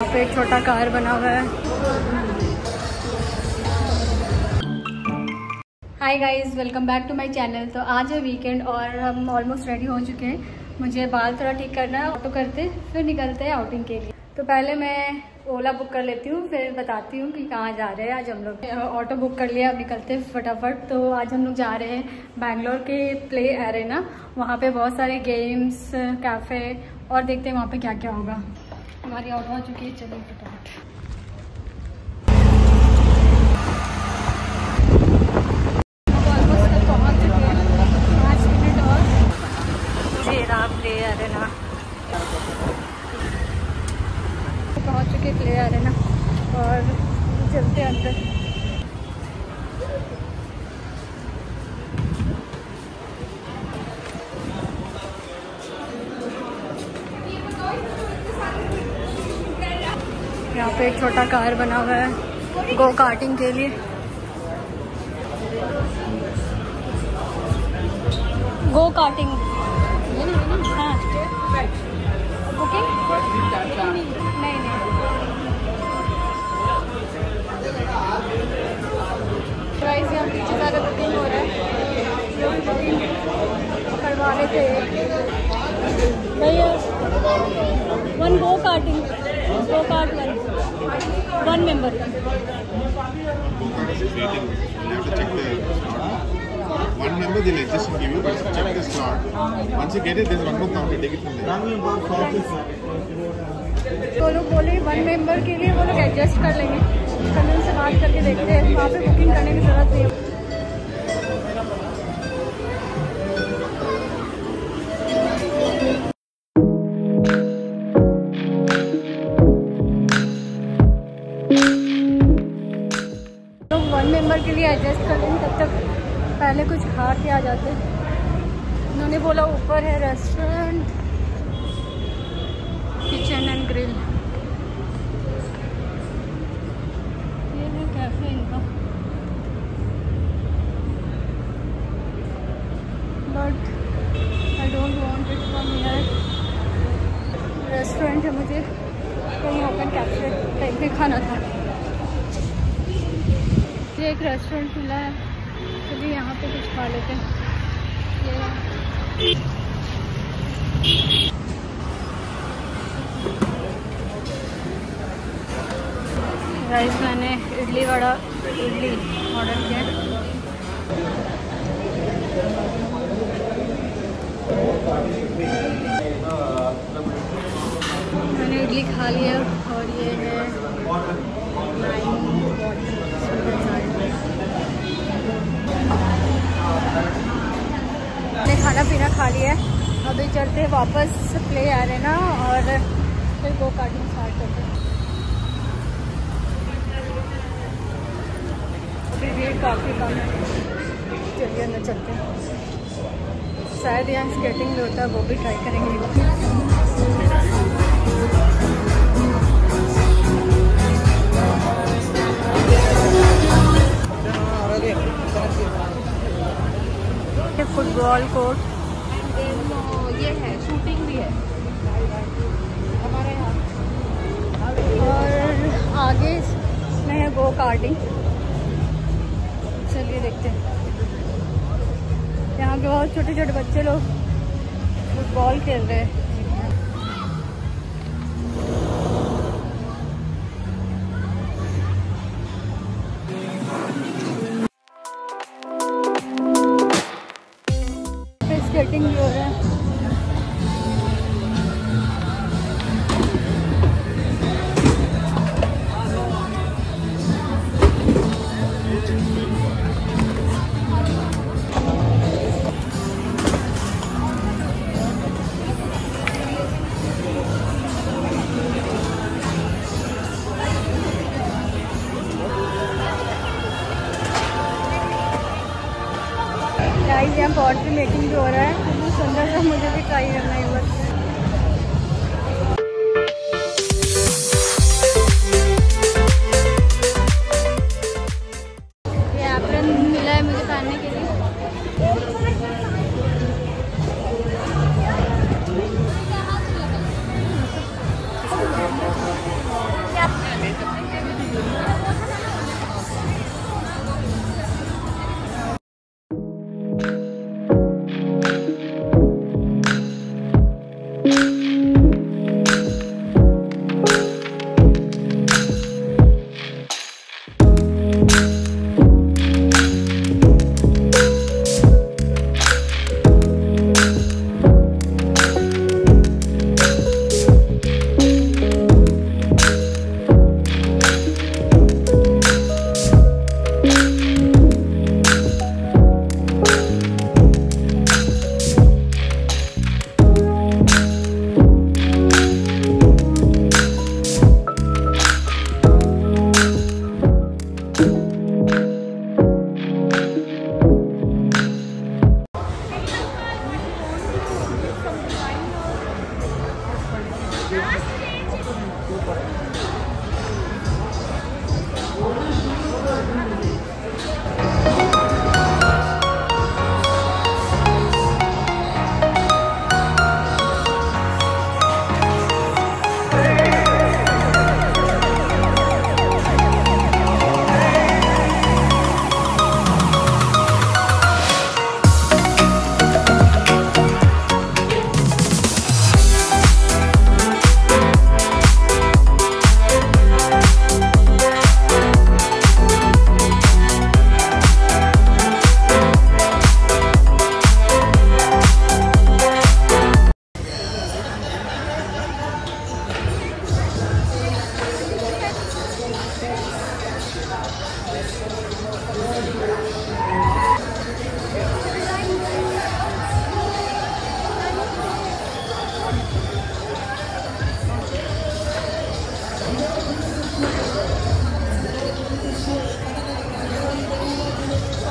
यहाँ पे एक छोटा कार बना हुआ है। Hi guys welcome back to my channel तो आज है वीकेंड और हम ऑलमोस्ट रेडी हो चुके हैं। मुझे बाल थोड़ा ठीक करना है ऑटो करते, फिर निकलते हैं आउटिंग के लिए। तो पहले मैं ओला बुक कर लेती हूँ, फिर बताती हूँ कि कहाँ जा रहे हैं आज हम लोग। ऑटो बुक कर लिया, अब निकलते हैं फटाफट। तो आज हम लोग जा रहे हैं बैंगलोर के प्ले एरेना वहाँ पे बहुत सारे गेम्स कैफ़े और देखते हैं वहाँ पे क्या क्या होगा। हमारी आउट हो चुकी है चलिए फटाफट अब almost तक पहुँच चुके हैं पाँच मिनट और ये रहा प्ले एरेना पहुँच चुके प्ले एरेना और चलते हैं अंदर यहाँ पे एक छोटा कार बना हुआ है गो कार्टिंग के लिए। गो कार्टिंग हाँ। नहीं नहीं। प्राइस यहाँ बुकिंग हो रहा है। करवा रहे थे भैया one go karting go kart one one member You have to check the slot. One member they'll adjust and give you, but check the slot. Once you get it, there's one more counter. Take it from there. तो लोग बोले one member के लिए वो लोग adjust कर लेंगे कल उनसे बात करके देखते हैं वहाँ पे बुकिंग करने की ज़रूरत नहीं है के लिए एडजस्ट कर लेंगे तब तक पहले कुछ खा के आ जाते। उन्होंने बोला, ऊपर है रेस्टोरेंट किचन एंड ग्रिल ये है कैफ़े इनका but I don't want it from here restaurant है मुझे कहीं ओपन कैफ़े टाइप में खाना था ये एक रेस्टोरेंट खुला है। चलिए यहाँ पे कुछ खा लेते हैं। राइस मैंने इडली वड़ा, इडली ऑर्डर किया मैंने इडली खा लिया और ये है मैंने लिया है। अभी चलते हैं वापस प्ले आ रहे ना और फिर गो कार्टिंग स्टार्ट करते हैं। अभी भीड़ काफ़ी कम है। चलिए अंदर चलते हैं। शायद यहाँ स्केटिंग भी होता है वो भी ट्राई करेंगे। फुटबॉल कोर्ट कार्टिंग चलिए देखते हैं। यहाँ के बहुत छोटे छोटे बच्चे लोग फुटबॉल खेल रहे हैं। गाइस यहाँ पॉटरी मेकिंग भी हो रहा है। कितनी सुंदर सा मुझे भी ट्राई करना है।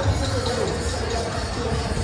すごい。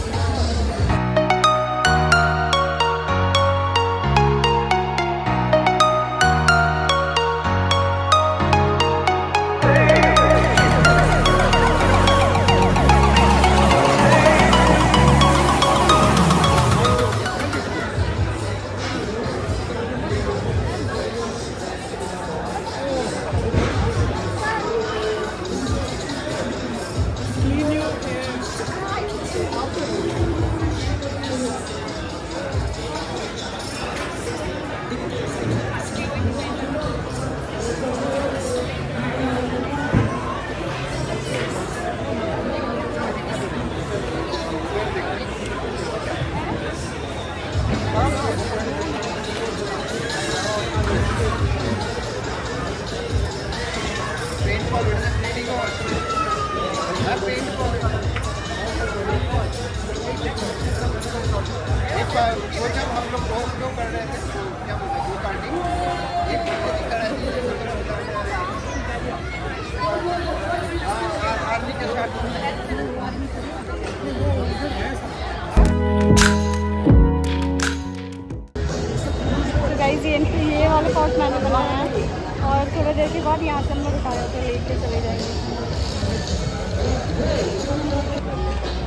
थोड़ी देर के बाद यहाँ से हम लोग उठा तो लेके चले जाएँगे।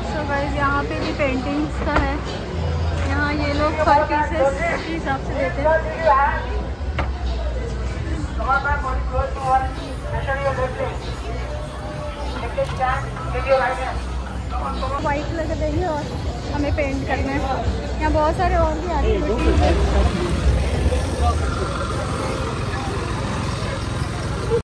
तो गाइज़ यहाँ पे भी पेंटिंग्स का है। यहाँ ये लोग पर पीसेस के हिसाब से देते हैं। वाइट कलर का देंगे और हमें पेंट करना है। यहाँ बहुत सारे और भी आ रहे हैं।